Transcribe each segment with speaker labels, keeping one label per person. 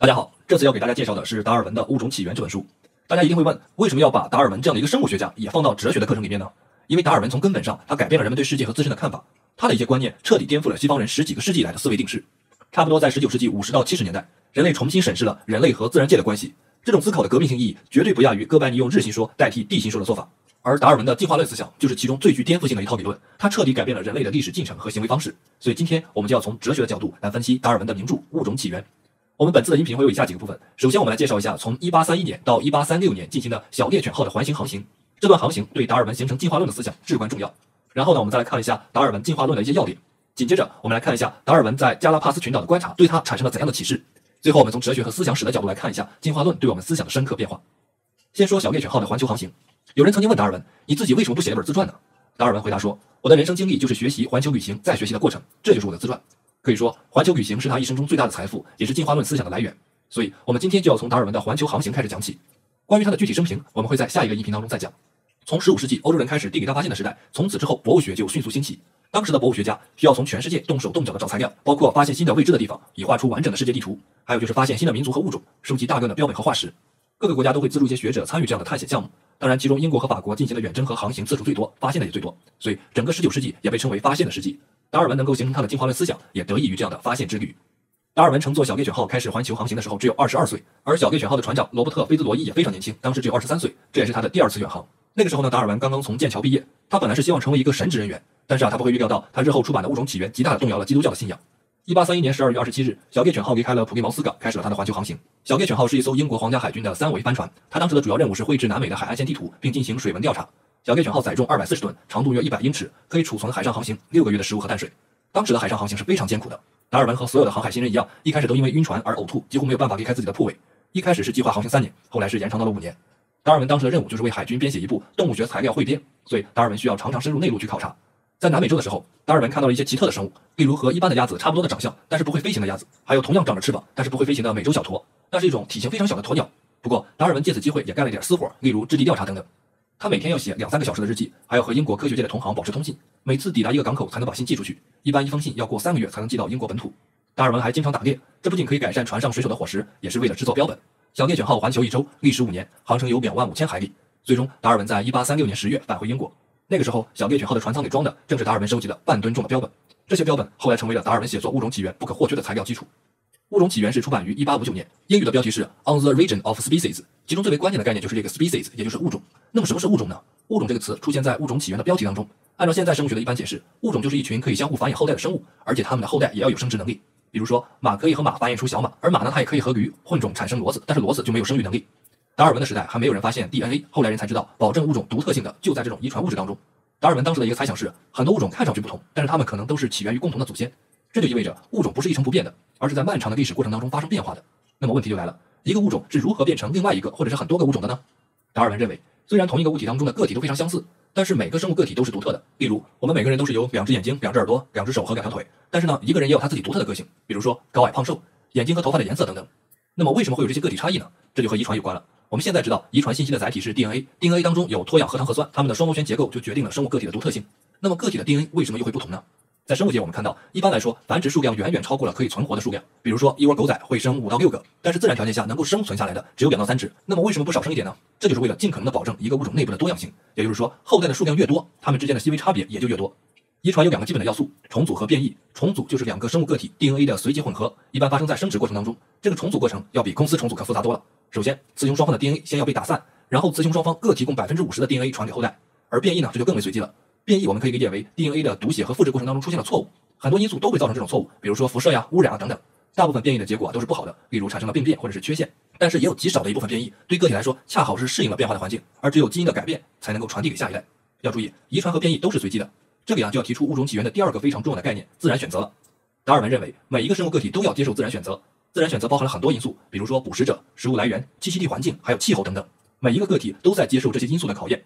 Speaker 1: 大家好，这次要给大家介绍的是达尔文的《物种起源》这本书。大家一定会问，为什么要把达尔文这样的一个生物学家也放到哲学的课程里面呢？因为达尔文从根本上，他改变了人们对世界和自身的看法，他的一些观念彻底颠覆了西方人十几个世纪以来的思维定式。差不多在十九世纪五十到七十年代，人类重新审视了人类和自然界的关系。这种思考的革命性意义，绝对不亚于哥白尼用日心说代替地心说的做法。而达尔文的进化论思想就是其中最具颠覆性的一套理论，它彻底改变了人类的历史进程和行为方式。所以今天我们就要从哲学的角度来分析达尔文的名著《物种起源》。我们本次的音频会有以下几个部分。首先，我们来介绍一下从1831年到1836年进行的小猎犬号的环形航行。这段航行对达尔文形成进化论的思想至关重要。然后呢，我们再来看一下达尔文进化论的一些要点。紧接着，我们来看一下达尔文在加拉帕斯群岛的观察对他产生了怎样的启示。最后，我们从哲学和思想史的角度来看一下进化论对我们思想的深刻变化。先说小猎犬号的环球航行。有人曾经问达尔文：“你自己为什么不写一本自传呢？”达尔文回答说：“我的人生经历就是学习环球旅行再学习的过程，这就是我的自传。可以说，环球旅行是他一生中最大的财富，也是进化论思想的来源。”所以，我们今天就要从达尔文的环球航行开始讲起。关于他的具体生平，我们会在下一个音频当中再讲。从15世纪欧洲人开始地理大发现的时代，从此之后，博物学就迅速兴起。当时的博物学家需要从全世界动手动脚的找材料，包括发现新的未知的地方，以画出完整的世界地图；还有就是发现新的民族和物种，收集大量的标本和化石。各个国家都会资助一些学者参与这样的探险项目。当然，其中英国和法国进行的远征和航行次数最多，发现的也最多。所以，整个19世纪也被称为发现的世纪。达尔文能够形成他的进化论思想，也得益于这样的发现之旅。达尔文乘坐小猎犬号开始环球航行的时候只有二十二岁，而小猎犬号的船长罗伯特·菲兹罗伊也非常年轻，当时只有二十三岁，这也是他的第二次远航。那个时候呢，达尔文刚刚从剑桥毕业，他本来是希望成为一个神职人员，但是啊，他不会预料到他日后出版的《物种起源》极大的动摇了基督教的信仰。一八三一年十二月二十七日，小猎犬号离开了普利茅斯港，开始了它的环球航行。小猎犬号是一艘英国皇家海军的三维帆船，它当时的主要任务是绘制南美的海岸线地图，并进行水文调查。小猎犬号载重二百四十吨，长度约一百英尺，可以储存海上航行六个月的食物和淡水。当时的海上航行是非常艰苦的。达尔文和所有的航海新人一样，一开始都因为晕船而呕吐，几乎没有办法离开自己的铺位。一开始是计划航行三年，后来是延长到了五年。达尔文当时的任务就是为海军编写一部动物学材料汇编，所以达尔文需要常常深入内陆去考察。在南美洲的时候，达尔文看到了一些奇特的生物，例如和一般的鸭子差不多的长相，但是不会飞行的鸭子，还有同样长着翅膀但是不会飞行的美洲小驼，那是一种体型非常小的鸵鸟。不过达尔文借此机会也干了点私活，例如质地调查等等。他每天要写两三个小时的日记，还要和英国科学界的同行保持通信，每次抵达一个港口才能把信寄出去，一般一封信要过三个月才能寄到英国本土。达尔文还经常打猎，这不仅可以改善船上水手的伙食，也是为了制作标本。小猎犬号环球一周，历时五年，航程有两万五千海里。最终，达尔文在一八三六年十月返回英国。那个时候，小猎犬号的船舱里装的正是达尔文收集的半吨重的标本。这些标本后来成为了达尔文写作《物种起源》不可或缺的材料基础。《物种起源》是出版于一八五九年，英语的标题是 On the Region of Species，其中最为关键的概念就是这个 species，也就是物种。那么什么是物种呢？物种这个词出现在《物种起源》的标题当中。按照现在生物学的一般解释，物种就是一群可以相互繁衍后代的生物，而且它们的后代也要有生殖能力。比如说，马可以和马繁衍出小马，而马呢，它也可以和驴混种产生骡子，但是骡子就没有生育能力。达尔文的时代还没有人发现 DNA，后来人才知道，保证物种独特性的就在这种遗传物质当中。达尔文当时的一个猜想是，很多物种看上去不同，但是它们可能都是起源于共同的祖先。这就意味着物种不是一成不变的，而是在漫长的历史过程当中发生变化的。那么问题就来了，一个物种是如何变成另外一个或者是很多个物种的呢？达尔文认为，虽然同一个物体当中的个体都非常相似。但是每个生物个体都是独特的。例如，我们每个人都是有两只眼睛、两只耳朵、两只手和两条腿。但是呢，一个人也有他自己独特的个性，比如说高矮胖瘦、眼睛和头发的颜色等等。那么为什么会有这些个体差异呢？这就和遗传有关了。我们现在知道，遗传信息的载体是 DNA，DNA 当中有脱氧核糖核酸，它们的双螺旋结构就决定了生物个体的独特性。那么个体的 DNA 为什么又会不同呢？在生物界，我们看到，一般来说，繁殖数量远远超过了可以存活的数量。比如说，一窝狗仔会生五到六个，但是自然条件下能够生存下来的只有两到三只。那么为什么不少生一点呢？这就是为了尽可能的保证一个物种内部的多样性。也就是说，后代的数量越多，它们之间的细微差别也就越多。遗传有两个基本的要素：重组和变异。重组就是两个生物个体 DNA 的随机混合，一般发生在生殖过程当中。这个重组过程要比公司重组可复杂多了。首先，雌雄双方的 DNA 先要被打散，然后雌雄双方各提供百分之五十的 DNA 传给后代。而变异呢，这就更为随机了。变异我们可以理解为 DNA 的读写和复制过程当中出现了错误。很多因素都会造成这种错误，比如说辐射呀、污染啊等等。大部分变异的结果都是不好的，例如产生了病变或者是缺陷。但是也有极少的一部分变异，对个体来说恰好是适应了变化的环境，而只有基因的改变才能够传递给下一代。要注意，遗传和变异都是随机的。这里啊就要提出物种起源的第二个非常重要的概念——自然选择了。达尔文认为，每一个生物个体都要接受自然选择。自然选择包含了很多因素，比如说捕食者、食物来源、栖息地环境，还有气候等等。每一个个体都在接受这些因素的考验。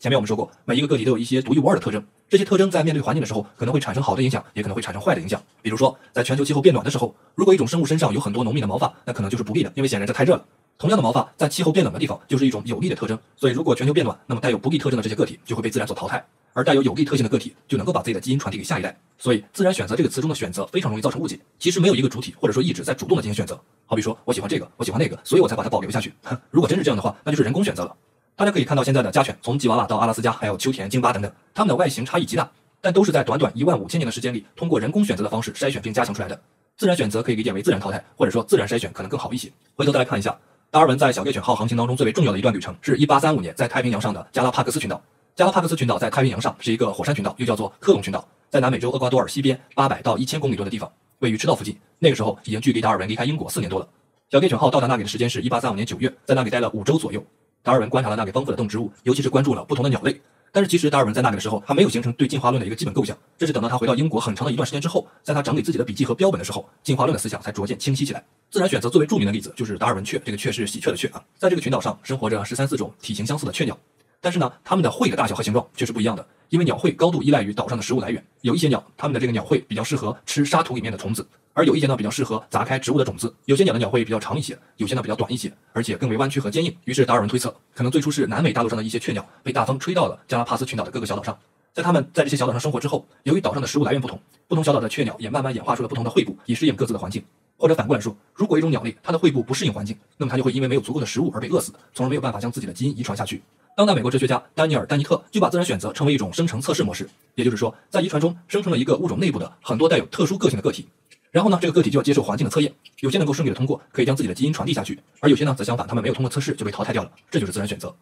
Speaker 1: 前面我们说过，每一个个体都有一些独一无二的特征，这些特征在面对环境的时候，可能会产生好的影响，也可能会产生坏的影响。比如说，在全球气候变暖的时候，如果一种生物身上有很多浓密的毛发，那可能就是不利的，因为显然这太热了。同样的毛发，在气候变冷的地方就是一种有利的特征。所以，如果全球变暖，那么带有不利特征的这些个体就会被自然所淘汰。而带有有利特性的个体就能够把自己的基因传递给下一代。所以，自然选择这个词中的选择非常容易造成误解。其实没有一个主体或者说意志在主动的进行选择。好比说我喜欢这个，我喜欢那个，所以我才把它保留下去。如果真是这样的话，那就是人工选择了。大家可以看到现在的家犬，从吉娃娃到阿拉斯加，还有秋田、京巴等等，它们的外形差异极大，但都是在短短一万五千年的时间里，通过人工选择的方式筛选并加强出来的。自然选择可以理解为自然淘汰，或者说自然筛选可能更好一些。回头再来看一下，达尔文在小猎犬号航行当中最为重要的一段旅程，是一八三五年在太平洋上的加拉帕克斯群岛。加拉帕克斯群岛在太平洋上是一个火山群岛，又叫做科隆群岛，在南美洲厄瓜多尔西边八百到一千公里多的地方，位于赤道附近。那个时候已经距离达尔文离开英国四年多了。小猎犬号到达那里的时间是一八三五年九月，在那里待了五周左右。达尔文观察了那里丰富的动植物，尤其是关注了不同的鸟类。但是其实达尔文在那里的时候，还没有形成对进化论的一个基本构想。这是等到他回到英国很长的一段时间之后，在他整理自己的笔记和标本的时候，进化论的思想才逐渐清晰起来。自然选择最为著名的例子就是达尔文雀，这个雀是喜鹊的雀啊，在这个群岛上生活着十三四种体型相似的雀鸟，但是呢，它们的喙的大小和形状却是不一样的，因为鸟喙高度依赖于岛上的食物来源。有一些鸟，它们的这个鸟喙比较适合吃沙土里面的虫子。而有一些呢比较适合砸开植物的种子，有些鸟的鸟喙比较长一些，有些呢比较短一些，而且更为弯曲和坚硬。于是达尔文推测，可能最初是南美大陆上的一些雀鸟被大风吹到了加拉帕斯群岛的各个小岛上，在他们在这些小岛上生活之后，由于岛上的食物来源不同，不同小岛的雀鸟也慢慢演化出了不同的喙部，以适应各自的环境。或者反过来说，如果一种鸟类它的喙部不适应环境，那么它就会因为没有足够的食物而被饿死，从而没有办法将自己的基因遗传下去。当代美国哲学家丹尼尔·丹尼特就把自然选择称为一种生成测试模式，也就是说，在遗传中生成了一个物种内部的很多带有特殊个性的个体。然后呢，这个个体就要接受环境的测验，有些能够顺利的通过，可以将自己的基因传递下去；而有些呢，则相反，他们没有通过测试就被淘汰掉了。这就是自然选择。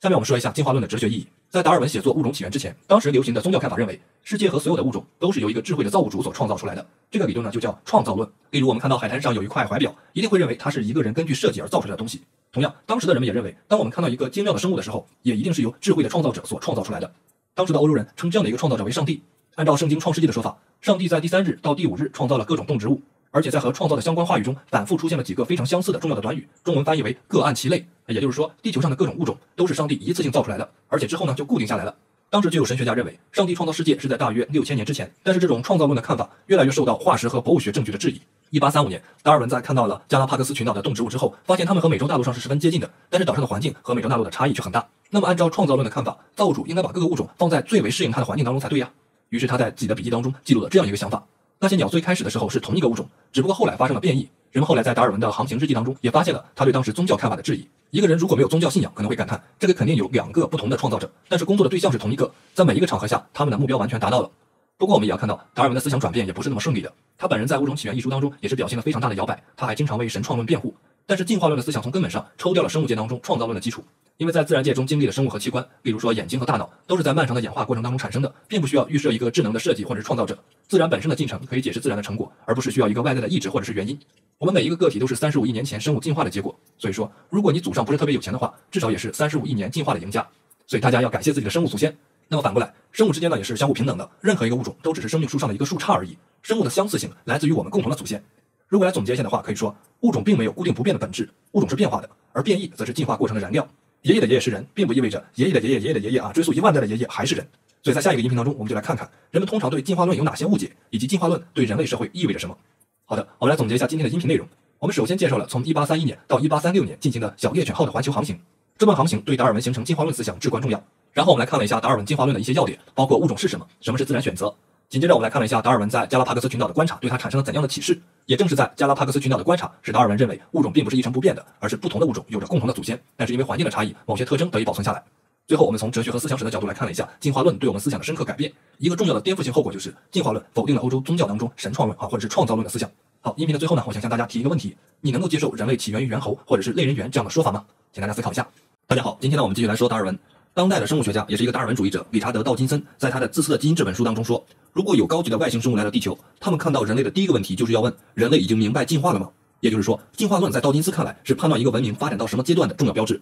Speaker 1: 下面我们说一下进化论的哲学意义。在达尔文写作《物种起源》之前，当时流行的宗教看法认为，世界和所有的物种都是由一个智慧的造物主所创造出来的。这个理论呢，就叫创造论。例如，我们看到海滩上有一块怀表，一定会认为它是一个人根据设计而造出来的东西。同样，当时的人们也认为，当我们看到一个精妙的生物的时候，也一定是由智慧的创造者所创造出来的。当时的欧洲人称这样的一个创造者为上帝。按照圣经《创世纪》的说法，上帝在第三日到第五日创造了各种动植物。而且在和创造的相关话语中，反复出现了几个非常相似的重要的短语，中文翻译为“各按其类”，也就是说，地球上的各种物种都是上帝一次性造出来的，而且之后呢就固定下来了。当时就有神学家认为，上帝创造世界是在大约六千年之前，但是这种创造论的看法越来越受到化石和博物学证据的质疑。一八三五年，达尔文在看到了加拉帕戈斯群岛的动植物之后，发现它们和美洲大陆上是十分接近的，但是岛上的环境和美洲大陆的差异却很大。那么按照创造论的看法，造物主应该把各个物种放在最为适应它的环境当中才对呀。于是他在自己的笔记当中记录了这样一个想法。那些鸟最开始的时候是同一个物种，只不过后来发生了变异。人们后来在达尔文的航行日记当中也发现了他对当时宗教看法的质疑。一个人如果没有宗教信仰，可能会感叹这个肯定有两个不同的创造者，但是工作的对象是同一个，在每一个场合下，他们的目标完全达到了。不过我们也要看到，达尔文的思想转变也不是那么顺利的。他本人在《物种起源》一书当中也是表现了非常大的摇摆，他还经常为神创论辩护。但是进化论的思想从根本上抽掉了生物界当中创造论的基础。因为在自然界中经历的生物和器官，比如说眼睛和大脑，都是在漫长的演化过程当中产生的，并不需要预设一个智能的设计或者是创造者。自然本身的进程可以解释自然的成果，而不是需要一个外在的意志或者是原因。我们每一个个体都是三十五亿年前生物进化的结果。所以说，如果你祖上不是特别有钱的话，至少也是三十五亿年进化的赢家。所以大家要感谢自己的生物祖先。那么反过来，生物之间呢也是相互平等的，任何一个物种都只是生命树上的一个树杈而已。生物的相似性来自于我们共同的祖先。如果来总结一下的话，可以说物种并没有固定不变的本质，物种是变化的，而变异则是进化过程的燃料。爷爷的爷爷是人，并不意味着爷爷的爷爷爷爷的爷爷啊，追溯一万代的爷爷还是人。所以在下一个音频当中，我们就来看看人们通常对进化论有哪些误解，以及进化论对人类社会意味着什么。好的，我们来总结一下今天的音频内容。我们首先介绍了从1831年到1836年进行的小猎犬号的环球航行，这段航行对达尔文形成进化论思想至关重要。然后我们来看了一下达尔文进化论的一些要点，包括物种是什么，什么是自然选择。紧接着我们来看了一下达尔文在加拉帕克斯群岛的观察，对他产生了怎样的启示？也正是在加拉帕克斯群岛的观察，使达尔文认为物种并不是一成不变的，而是不同的物种有着共同的祖先，但是因为环境的差异，某些特征得以保存下来。最后，我们从哲学和思想史的角度来看了一下进化论对我们思想的深刻改变。一个重要的颠覆性后果就是进化论否定了欧洲宗教当中神创论啊，或者是创造论的思想。好，音频的最后呢，我想向大家提一个问题：你能够接受人类起源于猿猴或者是类人猿这样的说法吗？请大家思考一下。大家好，今天呢，我们继续来说达尔文。当代的生物学家也是一个达尔文主义者，理查德·道金森在他的《自私的基因》这本书当中说，如果有高级的外星生物来到地球，他们看到人类的第一个问题就是要问：人类已经明白进化了吗？也就是说，进化论在道金斯看来是判断一个文明发展到什么阶段的重要标志。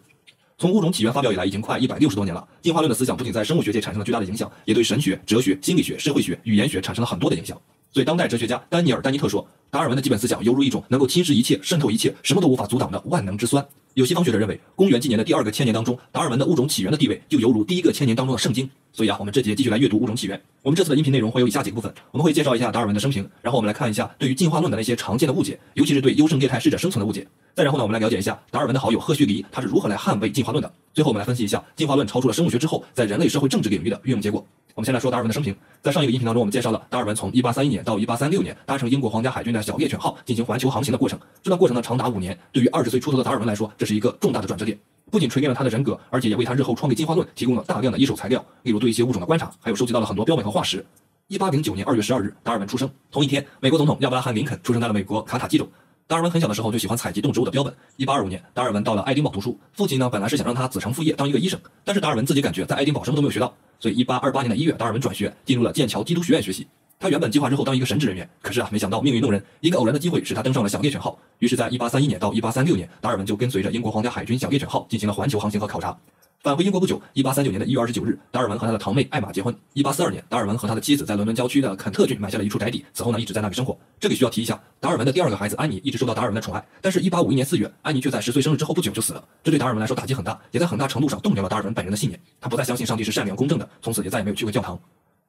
Speaker 1: 从物种起源发表以来，已经快一百六十多年了。进化论的思想不仅在生物学界产生了巨大的影响，也对神学、哲学、心理学、社会学、语言学产生了很多的影响。所以，当代哲学家丹尼尔·丹尼特说，达尔文的基本思想犹如一种能够侵蚀一切、渗透一切、什么都无法阻挡的万能之酸。有西方学者认为，公元纪年的第二个千年当中，达尔文的物种起源的地位就犹如第一个千年当中的圣经。所以啊，我们这节继续来阅读物种起源。我们这次的音频内容会有以下几个部分，我们会介绍一下达尔文的生平，然后我们来看一下对于进化论的那些常见的误解，尤其是对优胜劣汰适者生存的误解。再然后呢，我们来了解一下达尔文的好友赫胥黎他是如何来捍卫进化论的。最后我们来分析一下进化论超出了生物学之后，在人类社会政治领域的运用结果。我们先来说达尔文的生平。在上一个音频当中，我们介绍了达尔文从1831年到1836年搭乘英国皇家海军的小猎犬号进行环球航行的过程。这段过程呢，长达五年。对于二十岁出头的达尔文来说，这是一个重大的转折点，不仅锤炼了他的人格，而且也为他日后创立进化论提供了大量的一手材料，例如对一些物种的观察，还有收集到了很多标本和化石。1809年2月12日，达尔文出生。同一天，美国总统亚伯拉罕·林肯出生在了美国卡塔基州。达尔文很小的时候就喜欢采集动植物的标本。1825年，达尔文到了爱丁堡读书，父亲呢本来是想让他子承父业当一个医生，但是达尔文自己感觉在爱丁堡什么都没有学到。所以，一八二八年的一月，达尔文转学，进入了剑桥基督学院学习。他原本计划日后当一个神职人员，可是啊，没想到命运弄人，一个偶然的机会使他登上了小猎犬号。于是，在一八三一年到一八三六年，达尔文就跟随着英国皇家海军小猎犬号进行了环球航行和考察。返回英国不久，一八三九年的一月二十九日，达尔文和他的堂妹艾玛结婚。一八四二年，达尔文和他的妻子在伦敦郊区的肯特郡买下了一处宅邸，此后呢一直在那里生活。这里需要提一下，达尔文的第二个孩子安妮一直受到达尔文的宠爱，但是，一八五一年四月，安妮却在十岁生日之后不久就死了，这对达尔文来说打击很大，也在很大程度上动摇了达尔文本人的信念。他不再相信上帝是善良公正的，从此也再也没有去过教堂。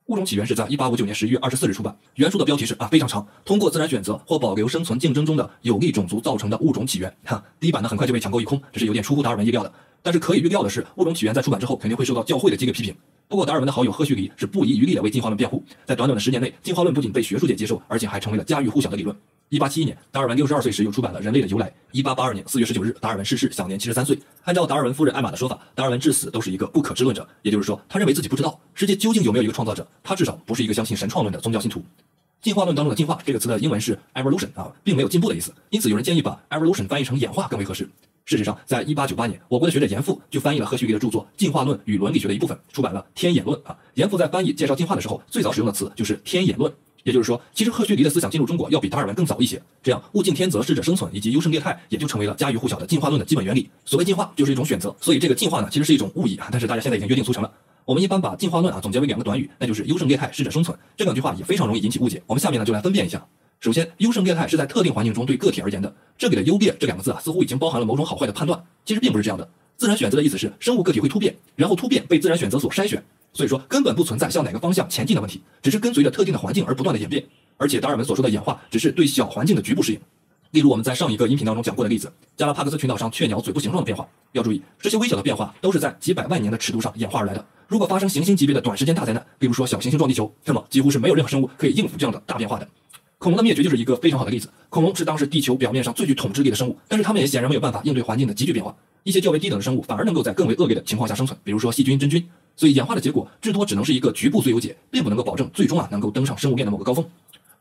Speaker 1: 物种起源是在一八五九年十一月二十四日出版，原书的标题是啊非常长，通过自然选择或保留生存竞争中的有利种族造成的物种起源。哈，第一版呢很快就被抢购一空，这是有点出乎达尔文意料的。但是可以预料的是，物种起源在出版之后肯定会受到教会的激烈批评。不过达尔文的好友赫胥黎是不遗余力的为进化论辩护，在短短的十年内，进化论不仅被学术界接受，而且还成为了家喻户晓的理论。一八七一年，达尔文六十二岁时又出版了《人类的由来》。一八八二年四月十九日，达尔文逝世，享年七十三岁。按照达尔文夫人艾玛的说法，达尔文至死都是一个不可知论者，也就是说，他认为自己不知道世界究竟有没有一个创造者，他至少不是一个相信神创论的宗教信徒。进化论当中的“进化”这个词的英文是 evolution 啊，并没有进步的意思，因此有人建议把 evolution 翻译成演化更为合适。事实上，在1898年，我国的学者严复就翻译了赫胥黎的著作《进化论与伦理学的一部分》，出版了《天演论》啊。严复在翻译介绍进化的时候，最早使用的词就是“天演论”，也就是说，其实赫胥黎的思想进入中国要比达尔文更早一些。这样，物竞天择、适者生存以及优胜劣汰也就成为了家喻户晓的进化论的基本原理。所谓进化，就是一种选择，所以这个进化呢，其实是一种误译啊。但是大家现在已经约定俗成了。我们一般把进化论啊总结为两个短语，那就是优胜劣汰、适者生存。这两句话也非常容易引起误解。我们下面呢就来分辨一下。首先，优胜劣汰是在特定环境中对个体而言的。这里的优劣这两个字啊，似乎已经包含了某种好坏的判断。其实并不是这样的。自然选择的意思是生物个体会突变，然后突变被自然选择所筛选。所以说根本不存在向哪个方向前进的问题，只是跟随着特定的环境而不断的演变。而且达尔文所说的演化，只是对小环境的局部适应。例如我们在上一个音频当中讲过的例子，加拉帕克斯群岛上雀鸟嘴部形状的变化。要注意，这些微小的变化都是在几百万年的尺度上演化而来的。如果发生行星级别的短时间大灾难，比如说小行星撞地球，那么几乎是没有任何生物可以应付这样的大变化的。恐龙的灭绝就是一个非常好的例子。恐龙是当时地球表面上最具统治力的生物，但是它们也显然没有办法应对环境的急剧变化。一些较为低等的生物反而能够在更为恶劣的情况下生存，比如说细菌、真菌。所以演化的结果至多只能是一个局部最优解，并不能够保证最终啊能够登上生物链的某个高峰。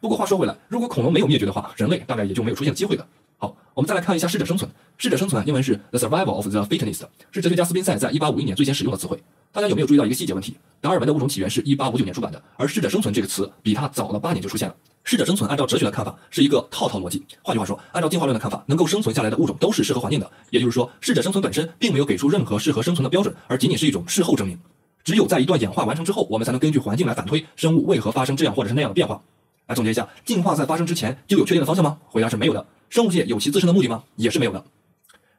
Speaker 1: 不过话说回来，如果恐龙没有灭绝的话，人类大概也就没有出现的机会了。好，我们再来看一下适者生存。适者生存英文是 the survival of the fittest，是哲学家斯宾塞在1851年最先使用的词汇。大家有没有注意到一个细节问题？达尔文的物种起源是一八五九年出版的，而适者生存这个词比他早了八年就出现了。适者生存，按照哲学的看法，是一个套套逻辑。换句话说，按照进化论的看法，能够生存下来的物种都是适合环境的。也就是说，适者生存本身并没有给出任何适合生存的标准，而仅仅是一种事后证明。只有在一段演化完成之后，我们才能根据环境来反推生物为何发生这样或者是那样的变化。来总结一下，进化在发生之前就有确定的方向吗？回答是没有的。生物界有其自身的目的吗？也是没有的。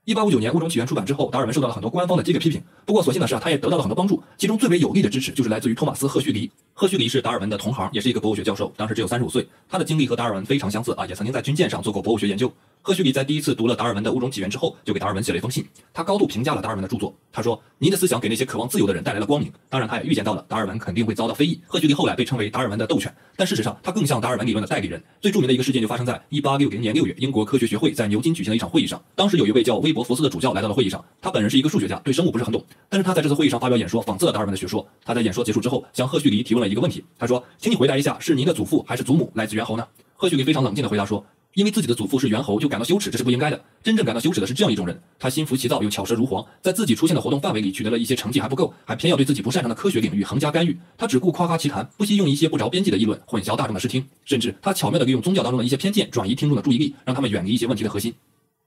Speaker 1: 一八五九年《物种起源》出版之后，达尔文受到了很多官方的激烈批评。不过，所幸的是啊，他也得到了很多帮助。其中最为有力的支持就是来自于托马斯·赫胥黎。赫胥黎是达尔文的同行，也是一个博物学教授，当时只有三十五岁。他的经历和达尔文非常相似啊，也曾经在军舰上做过博物学研究。赫胥黎在第一次读了达尔文的《物种起源》之后，就给达尔文写了一封信。他高度评价了达尔文的著作。他说：“您的思想给那些渴望自由的人带来了光明。”当然，他也预见到了达尔文肯定会遭到非议。赫胥黎后来被称为达尔文的斗犬，但事实上，他更像达尔文理论的代理人。最著名的一个事件就发生在一八六零年六月，英国科学学会在牛津举行了一场会议上。当时有一位叫威伯福斯的主教来到了会议上，他本人是一个数学家，对生物不是很懂。但是他在这次会议上发表演说，讽刺了达尔文的学说。他在演说结束之后，向赫胥黎提问了一个问题。他说：“请你回答一下，是您的祖父还是祖母来自猿猴呢？”赫胥黎非常冷静地回答说。因为自己的祖父是猿猴就感到羞耻，这是不应该的。真正感到羞耻的是这样一种人，他心浮气躁又巧舌如簧，在自己出现的活动范围里取得了一些成绩还不够，还偏要对自己不擅长的科学领域横加干预。他只顾夸夸其谈，不惜用一些不着边际的议论混淆大众的视听，甚至他巧妙地利用宗教当中的一些偏见转移听众的注意力，让他们远离一些问题的核心。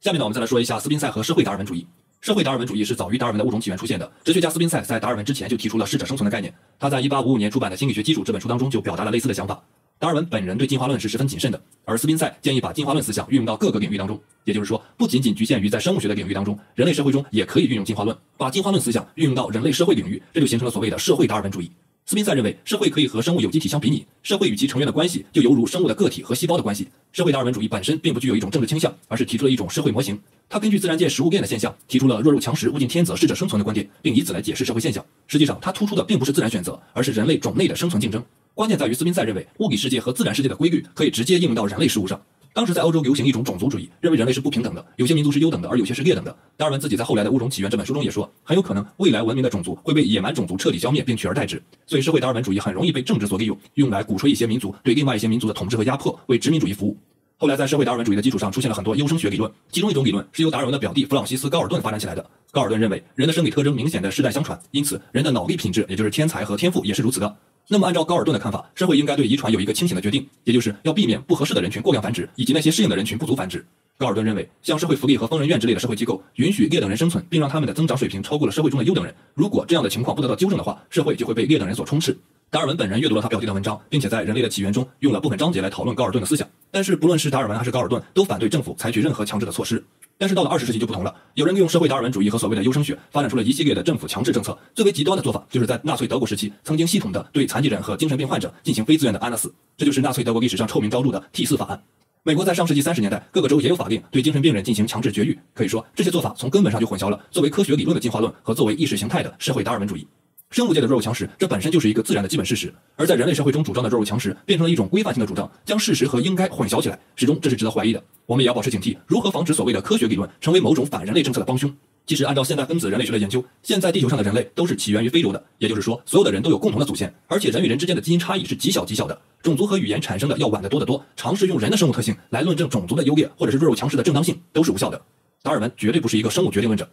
Speaker 1: 下面呢，我们再来说一下斯宾塞和社会达尔文主义。社会达尔文主义是早于达尔文的物种起源出现的。哲学家斯宾塞在达尔文之前就提出了适者生存的概念。他在1855年出版的《心理学基础》这本书当中就表达了类似的想法。达尔文本人对进化论是十分谨慎的，而斯宾塞建议把进化论思想运用到各个领域当中，也就是说，不仅仅局限于在生物学的领域当中，人类社会中也可以运用进化论，把进化论思想运用到人类社会领域，这就形成了所谓的社会达尔文主义。斯宾塞认为，社会可以和生物有机体相比拟，社会与其成员的关系就犹如生物的个体和细胞的关系。社会达尔文主义本身并不具有一种政治倾向，而是提出了一种社会模型。他根据自然界食物链的现象，提出了弱肉强食、物竞天择、适者生存的观点，并以此来解释社会现象。实际上，他突出的并不是自然选择，而是人类种类的生存竞争。关键在于，斯宾塞认为，物理世界和自然世界的规律可以直接应用到人类事物上。当时在欧洲流行一种种族主义，认为人类是不平等的，有些民族是优等的，而有些是劣等的。达尔文自己在后来的《物种起源》这本书中也说，很有可能未来文明的种族会被野蛮种族彻底消灭并取而代之。所以，社会达尔文主义很容易被政治所利用，用来鼓吹一些民族对另外一些民族的统治和压迫，为殖民主义服务。后来，在社会达尔文主义的基础上，出现了很多优生学理论，其中一种理论是由达尔文的表弟弗朗西斯·高尔顿发展起来的。高尔顿认为，人的生理特征明显的世代相传，因此人的脑力品质，也就是天才和天赋，也是如此的。那么，按照高尔顿的看法，社会应该对遗传有一个清醒的决定，也就是要避免不合适的人群过量繁殖，以及那些适应的人群不足繁殖。高尔顿认为，像社会福利和疯人院之类的社会机构，允许劣等人生存，并让他们的增长水平超过了社会中的优等人。如果这样的情况不得到纠正的话，社会就会被劣等人所充斥。达尔文本人阅读了他表弟的文章，并且在《人类的起源》中用了部分章节来讨论高尔顿的思想。但是，不论是达尔文还是高尔顿，都反对政府采取任何强制的措施。但是到了二十世纪就不同了，有人利用社会达尔文主义和所谓的优生学，发展出了一系列的政府强制政策。最为极端的做法，就是在纳粹德国时期，曾经系统的对残疾人和精神病患者进行非自愿的安乐死，这就是纳粹德国历史上臭名昭著的“替四法案”。美国在上世纪三十年代，各个州也有法令对精神病人进行强制绝育。可以说，这些做法从根本上就混淆了作为科学理论的进化论和作为意识形态的社会达尔文主义。生物界的弱肉强食，这本身就是一个自然的基本事实；而在人类社会中主张的弱肉强食，变成了一种规范性的主张，将事实和应该混淆起来，始终这是值得怀疑的。我们也要保持警惕，如何防止所谓的科学理论成为某种反人类政策的帮凶？其实，按照现代分子人类学的研究，现在地球上的人类都是起源于非洲的，也就是说，所有的人都有共同的祖先，而且人与人之间的基因差异是极小极小的，种族和语言产生的要晚得多得多。尝试用人的生物特性来论证种族的优劣，或者是弱肉强食的正当性，都是无效的。达尔文绝对不是一个生物决定论者。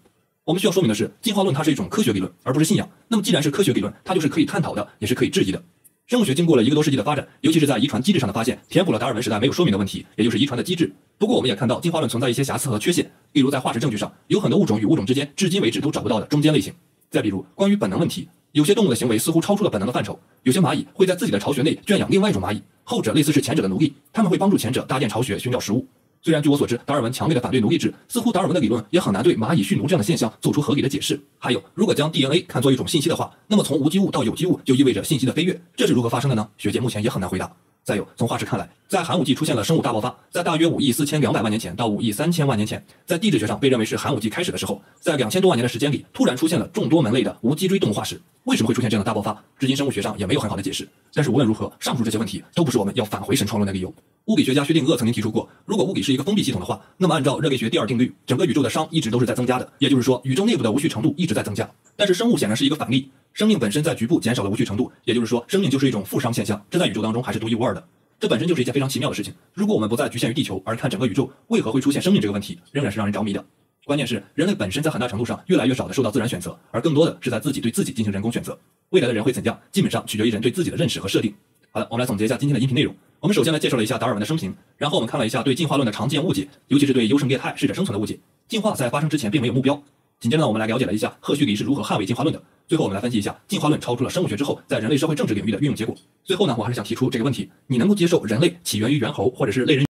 Speaker 1: 我们需要说明的是，进化论它是一种科学理论，而不是信仰。那么，既然是科学理论，它就是可以探讨的，也是可以质疑的。生物学经过了一个多世纪的发展，尤其是在遗传机制上的发现，填补了达尔文时代没有说明的问题，也就是遗传的机制。不过，我们也看到进化论存在一些瑕疵和缺陷，例如在化石证据上，有很多物种与物种之间至今为止都找不到的中间类型。再比如，关于本能问题，有些动物的行为似乎超出了本能的范畴。有些蚂蚁会在自己的巢穴内圈养另外一种蚂蚁，后者类似是前者的奴隶，他们会帮助前者搭建巢穴寻找食物。虽然据我所知，达尔文强烈的反对奴隶制，似乎达尔文的理论也很难对蚂蚁驯奴这样的现象做出合理的解释。还有，如果将 DNA 看作一种信息的话，那么从无机物到有机物就意味着信息的飞跃，这是如何发生的呢？学界目前也很难回答。再有，从化石看来，在寒武纪出现了生物大爆发，在大约五亿四千两百万年前到五亿三千万年前，在地质学上被认为是寒武纪开始的时候，在两千多万年的时间里，突然出现了众多门类的无脊椎动物化石。为什么会出现这样的大爆发？至今生物学上也没有很好的解释。但是无论如何，上述这些问题都不是我们要返回神创论的理由。物理学家薛定谔曾经提出过，如果物理是一个封闭系统的话，那么按照热力学第二定律，整个宇宙的熵一直都是在增加的，也就是说，宇宙内部的无序程度一直在增加。但是生物显然是一个反例，生命本身在局部减少了无序程度，也就是说，生命就是一种负熵现象，这在宇宙当中还是独一无二的。这本身就是一件非常奇妙的事情。如果我们不再局限于地球，而看整个宇宙，为何会出现生命这个问题，仍然是让人着迷的。关键是人类本身在很大程度上越来越少的受到自然选择，而更多的是在自己对自己进行人工选择。未来的人会怎样，基本上取决于人对自己的认识和设定。好的，我们来总结一下今天的音频内容。我们首先来介绍了一下达尔文的生平，然后我们看了一下对进化论的常见误解，尤其是对优胜劣汰、适者生存的误解。进化在发生之前并没有目标。紧接着呢，我们来了解了一下赫胥黎是如何捍卫进化论的。最后我们来分析一下进化论超出了生物学之后，在人类社会政治领域的运用结果。最后呢，我还是想提出这个问题：你能够接受人类起源于猿猴，或者是类人？